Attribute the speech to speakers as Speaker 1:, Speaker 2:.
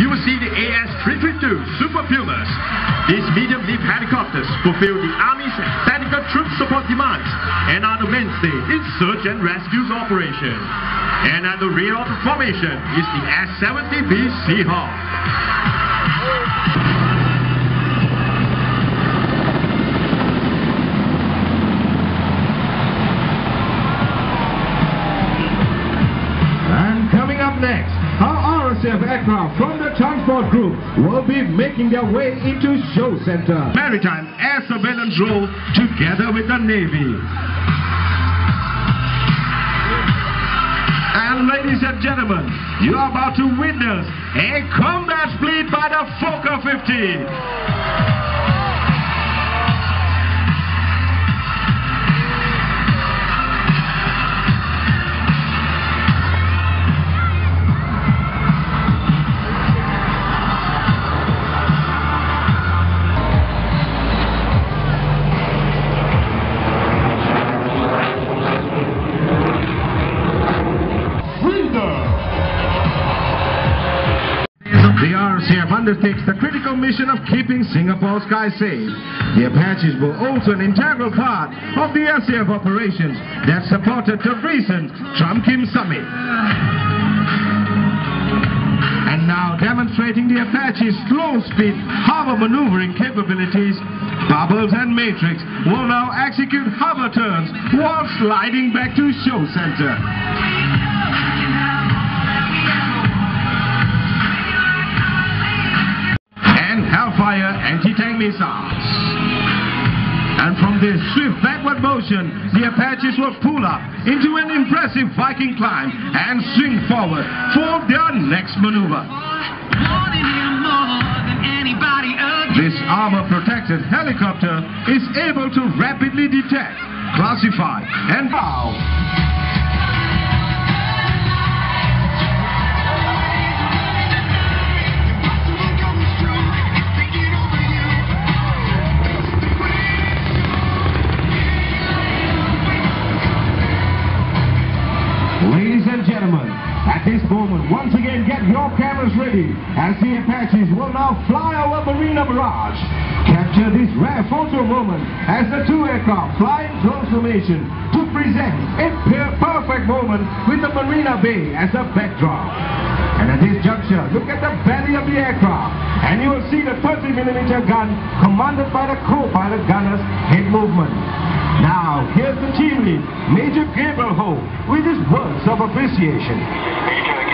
Speaker 1: you will see the AS-332 Super Pumas. These medium-lift helicopters fulfill the Army's tactical troop support demands and are the mainstay in search and rescue operation. And at the rear of the formation is the S-70B Seahawk.
Speaker 2: And coming up next, our RSF aircraft from the transport group will be making their way into show center.
Speaker 3: Maritime Air Surveillance Role together with the Navy. And ladies and gentlemen, you are about to witness a combat fleet by the Fokker 50. Undertakes the critical mission of keeping Singapore skies safe. The Apaches were also an integral part of the RCF operations that supported the recent Trump Kim summit. And now demonstrating the Apache's slow-speed hover maneuvering capabilities, Bubbles and Matrix will now execute hover turns while sliding back to show center. Hellfire anti-tank missiles. And from this swift backward motion, the Apaches will pull up into an impressive Viking climb and swing forward for their next maneuver. This armor-protected helicopter is able to rapidly detect, classify, and bow
Speaker 2: Ladies and gentlemen, at this moment, once again, get your cameras ready as the Apaches will now fly over Marina Barrage. Capture this rare photo moment as the two aircraft fly in formation to present a per- perfect moment with the Marina Bay as a backdrop. And at this juncture, look at the belly of the aircraft, and you will see the 30mm gun commanded by the co-pilot gunner's head movement. Now, here's the team lead, Major Gabriel Ho, with his words of appreciation.